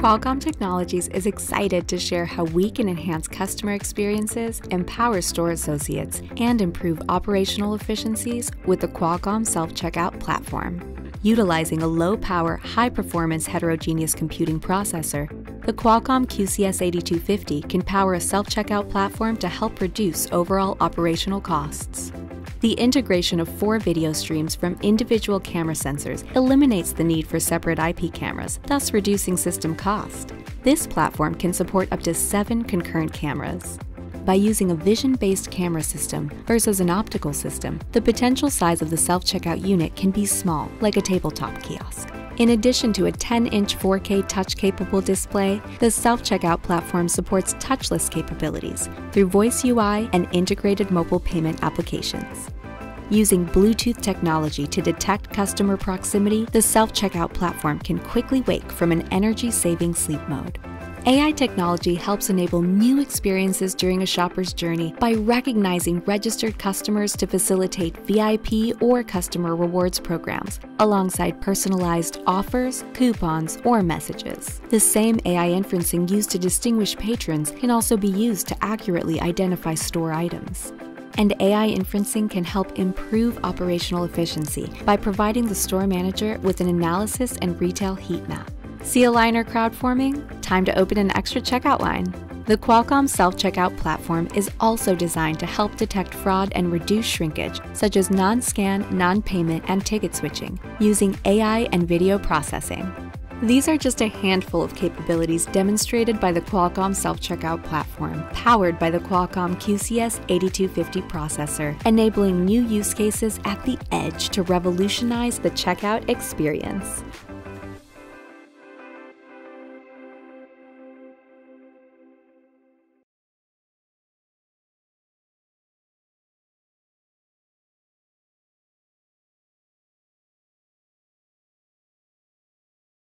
Qualcomm Technologies is excited to share how we can enhance customer experiences, empower store associates, and improve operational efficiencies with the Qualcomm Self Checkout platform. Utilizing a low power, high performance heterogeneous computing processor, the Qualcomm QCS8250 can power a self checkout platform to help reduce overall operational costs. The integration of four video streams from individual camera sensors eliminates the need for separate IP cameras, thus reducing system cost. This platform can support up to seven concurrent cameras. By using a vision-based camera system versus an optical system, the potential size of the self-checkout unit can be small, like a tabletop kiosk. In addition to a 10-inch 4K touch-capable display, the self-checkout platform supports touchless capabilities through voice UI and integrated mobile payment applications. Using Bluetooth technology to detect customer proximity, the self-checkout platform can quickly wake from an energy-saving sleep mode. AI technology helps enable new experiences during a shopper's journey by recognizing registered customers to facilitate VIP or customer rewards programs, alongside personalized offers, coupons, or messages. The same AI inferencing used to distinguish patrons can also be used to accurately identify store items. And AI inferencing can help improve operational efficiency by providing the store manager with an analysis and retail heat map. See a line or crowd forming? Time to open an extra checkout line. The Qualcomm self checkout platform is also designed to help detect fraud and reduce shrinkage, such as non scan, non payment, and ticket switching, using AI and video processing. These are just a handful of capabilities demonstrated by the Qualcomm self checkout platform, powered by the Qualcomm QCS 8250 processor, enabling new use cases at the edge to revolutionize the checkout experience.